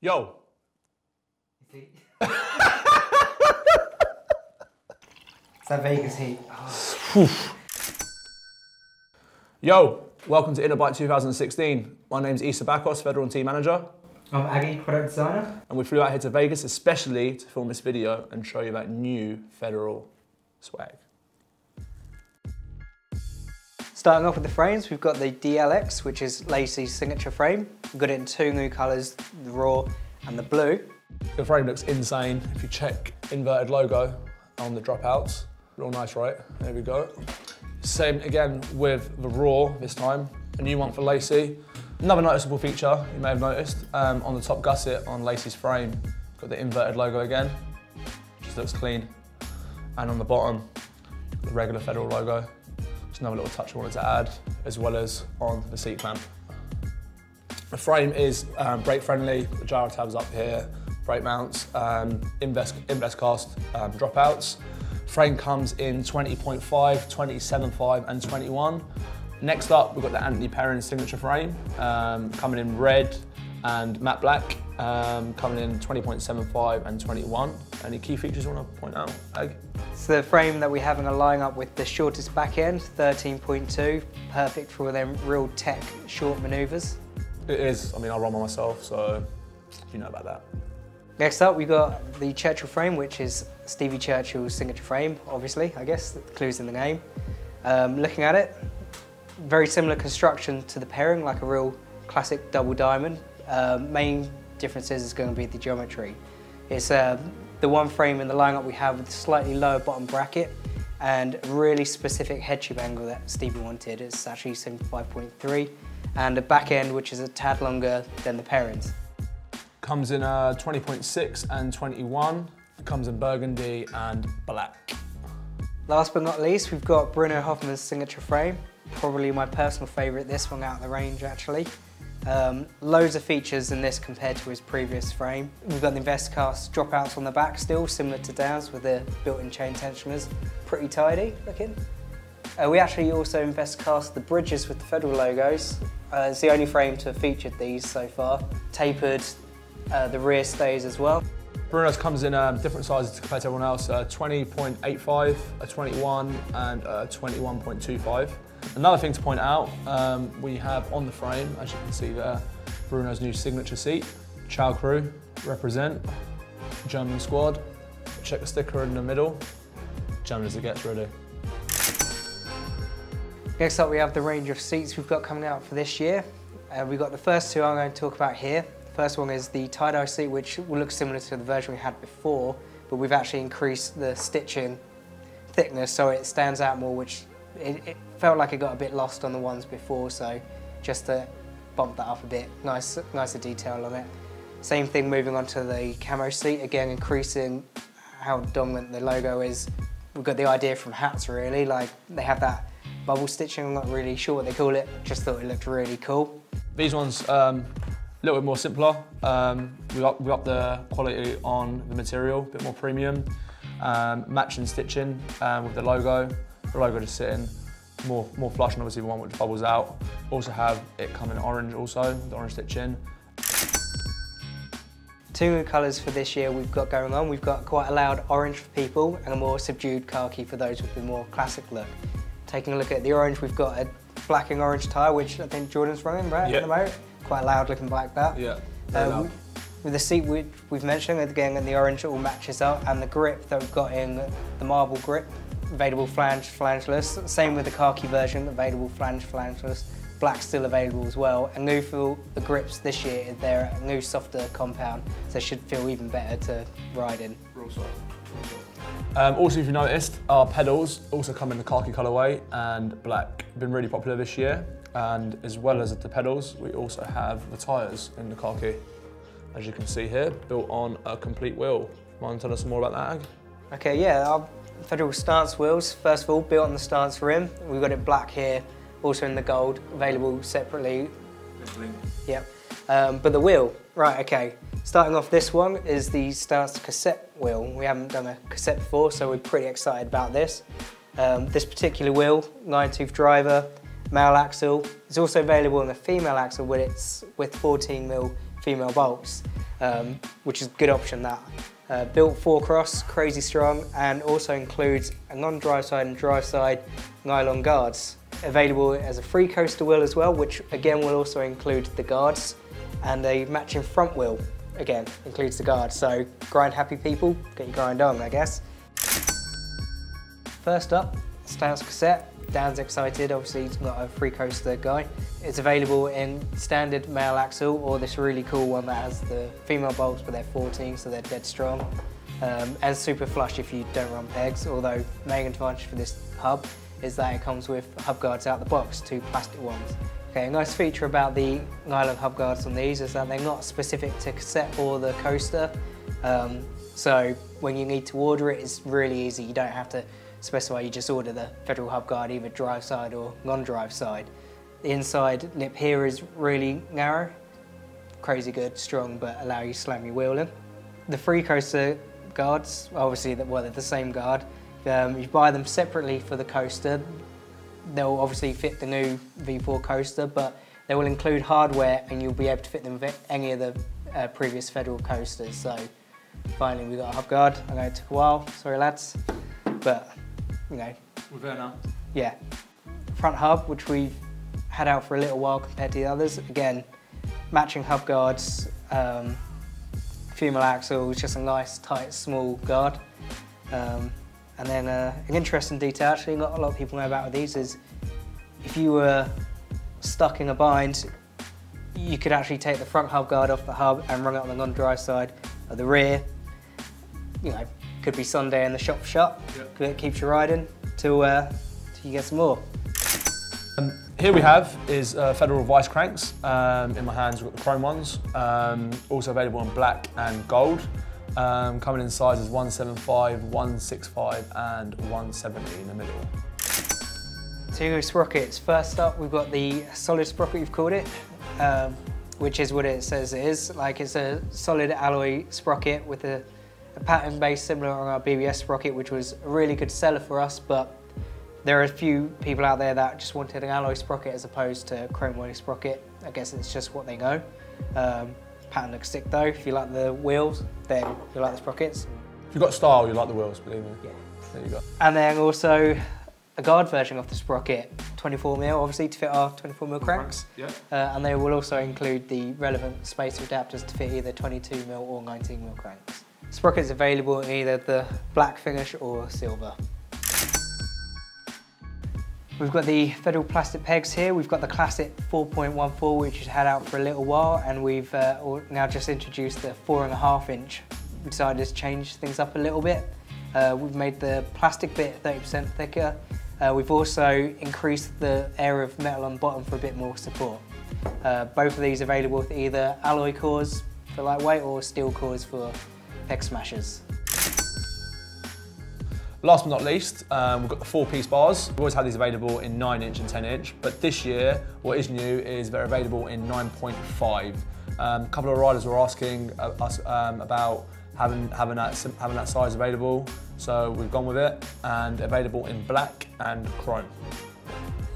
Yo. Is that Vegas heat? Oh. Yo, welcome to Interbike 2016. My name's Eisa Bakos, Federal and Team Manager, I'm Aggie, product designer. and we flew out here to Vegas especially to film this video and show you that new Federal swag. Starting off with the frames, we've got the DLX, which is Lacey's signature frame. We've got it in two new colours, the raw and the blue. The frame looks insane. If you check inverted logo on the dropouts, real nice, right? There we go. Same again with the Raw this time, a new one for Lacey. Another noticeable feature you may have noticed um, on the top gusset on Lacey's frame, got the inverted logo again, just looks clean. And on the bottom, the regular Federal logo. Another little touch I wanted to add, as well as on the seat clamp. The frame is um, brake friendly, the gyro tabs up here, brake mounts, um, invest, invest cast um, dropouts. Frame comes in 20.5, 27.5 and 21. Next up, we've got the Anthony Perrin signature frame, um, coming in red and matte black, um, coming in 20.75 and 21. Any key features you want to point out, Ag? It's the frame that we have in a line-up with the shortest back end, 13.2, perfect for them real tech short manoeuvres. It is, I mean, I run one myself, so you know about that. Next up, we've got the Churchill frame, which is Stevie Churchill's signature frame, obviously, I guess, the clue's in the name. Um, looking at it, very similar construction to the Perrin, like a real classic double diamond. Um, main differences is going to be the geometry. It's uh, the one frame in the lineup we have with a slightly lower bottom bracket and really specific head tube angle that Stevie wanted. It's actually 75.3 and a back end which is a tad longer than the Perrin's. Comes in uh, 20.6 and 21. Comes in burgundy and black. Last but not least, we've got Bruno Hoffman's signature frame. Probably my personal favourite, this one out of the range actually. Um, loads of features in this compared to his previous frame. We've got the InvestCast dropouts on the back still, similar to Dan's with the built-in chain tensioners. Pretty tidy looking. Uh, we actually also InvestCast the bridges with the Federal logos. Uh, it's the only frame to have featured these so far. Tapered uh, the rear stays as well. Bruno's comes in um, different sizes compared to everyone else, uh, 20.85, a 21 and a 21.25. Another thing to point out, um, we have on the frame, as you can see there, Bruno's new signature seat. Chow Crew, represent, German squad. Check the sticker in the middle. German as it gets, really. Next up we have the range of seats we've got coming out for this year. Uh, we've got the first two I'm going to talk about here. The first one is the tie-dye seat which will look similar to the version we had before but we've actually increased the stitching thickness so it stands out more which it, it felt like it got a bit lost on the ones before so just to bump that up a bit, nice, nicer detail on it. Same thing moving on to the camo seat, again increasing how dominant the logo is. We've got the idea from hats really, like they have that bubble stitching, I'm not really sure what they call it, just thought it looked really cool. These ones, um, a little bit more simpler. Um, we, up, we up the quality on the material, a bit more premium. Um, matching stitching um, with the logo. The logo just sitting more, more flush and obviously the one which bubbles out. Also have it come in orange also, the orange stitching. Two new colours for this year we've got going on. We've got quite a loud orange for people and a more subdued khaki for those with the more classic look. Taking a look at the orange, we've got a black and orange tyre, which I think Jordan's running, right, Yeah. at the moment? Quite a loud looking black that. Yeah, very um, loud. with the seat we, we've mentioned, again, and the orange all matches up, and the grip that we've got in the marble grip, available flange, flangeless. Same with the khaki version, available flange, flangeless. Black still available as well. And new for the grips this year, they're a new softer compound, so they should feel even better to ride in. Um, also, if you noticed, our pedals also come in the khaki colorway and black. Been really popular this year. And as well as the pedals, we also have the tyres in the khaki. As you can see here, built on a complete wheel. Mind tell us more about that, Ag? Okay, yeah, our Federal stance wheels, first of all, built on the stance rim. We've got it black here, also in the gold, available separately. Yep. Um, but the wheel, right, okay. Starting off this one is the stance cassette wheel. We haven't done a cassette before, so we're pretty excited about this. Um, this particular wheel, nine tooth driver, male axle. It's also available on the female axle with its with 14 mil female bolts. um, which is a good option that. Uh, built four cross, crazy strong, and also includes a non-drive side and drive side nylon guards. Available as a free coaster wheel as well, which again will also include the guards, and a matching front wheel, again, includes the guards. So grind happy people, get your grind on, I guess. First up, Stance cassette. Dan's excited, obviously he's not a free coaster guy. It's available in standard male axle or this really cool one that has the female bolts but they're 14 so they're dead strong. Um, and super flush if you don't run pegs, although main advantage for this hub is that it comes with hub guards out the box, two plastic ones. Okay, a nice feature about the nylon hub guards on these is that they're not specific to cassette or the coaster. Um, so when you need to order it, it's really easy. You don't have to specify you just order the federal hub guard either drive side or non-drive side. The inside lip here is really narrow, crazy good, strong, but allow you to slam your wheel in. The free coaster guards, obviously, well, they're the same guard. Um, you buy them separately for the coaster. They'll obviously fit the new V4 coaster, but they will include hardware and you'll be able to fit them with any of the uh, previous federal coasters. So finally we got a hub guard. I know it took a while, sorry lads, but you know. We're there now. Yeah. Front hub, which we've had out for a little while compared to the others. Again, matching hub guards, um, female axles, just a nice, tight, small guard. Um, and then uh, an interesting detail, actually, not a lot of people know about with these, is if you were stuck in a bind, you could actually take the front hub guard off the hub and run it on the non-drive side of the rear. You know, could be Sunday and the shop shut. Yep. It keeps you riding till, uh, till you get some more. Um, here we have is uh, Federal Vice cranks. Um, in my hands, we've got the chrome ones. Um, also available in black and gold. Um, coming in sizes 175, 165 and 170 in the middle. Two sprockets. First up, we've got the solid sprocket, you've called it, um, which is what it says it is. Like it's a solid alloy sprocket with a a pattern base similar on our BBS sprocket, which was a really good seller for us, but there are a few people out there that just wanted an alloy sprocket as opposed to chromoly sprocket. I guess it's just what they know. Um, pattern looks sick though. If you like the wheels, then you like the sprockets. If you've got style, you like the wheels, believe me. Yeah. There you go. And then also a guard version of the sprocket, 24mm, obviously to fit our 24mm cranks. Yeah. Uh, and they will also include the relevant spacer adapters to fit either 22mm or 19mm cranks. Sprocket's available in either the black finish or silver. We've got the Federal plastic pegs here. We've got the classic 4.14, which has had out for a little while, and we've uh, now just introduced the four and a half inch. We decided to change things up a little bit. Uh, we've made the plastic bit 30% thicker. Uh, we've also increased the area of metal on the bottom for a bit more support. Uh, both of these available with either alloy cores for lightweight or steel cores for peg smashers. Last but not least, um, we've got the four-piece bars. We've always had these available in 9-inch and 10-inch, but this year, what is new is they're available in 9.5. Um, a couple of riders were asking uh, us um, about having, having, that, having that size available, so we've gone with it, and available in black and chrome.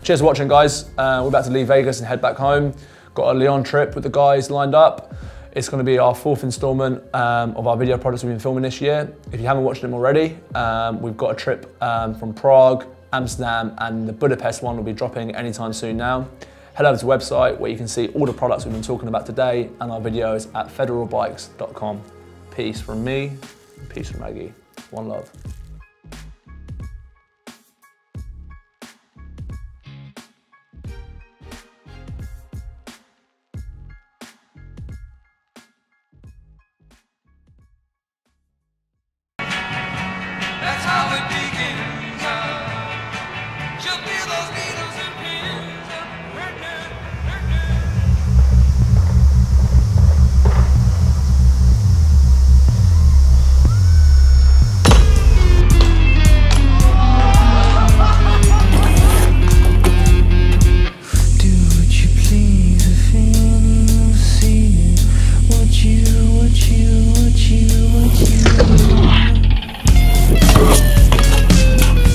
Cheers for watching, guys. Uh, we're about to leave Vegas and head back home. Got a Leon trip with the guys lined up. It's going to be our fourth instalment um, of our video products we've been filming this year. If you haven't watched them already, um, we've got a trip um, from Prague, Amsterdam, and the Budapest one will be dropping anytime soon now. Head over to the website where you can see all the products we've been talking about today and our videos at federalbikes.com. Peace from me, peace from Aggie. One love.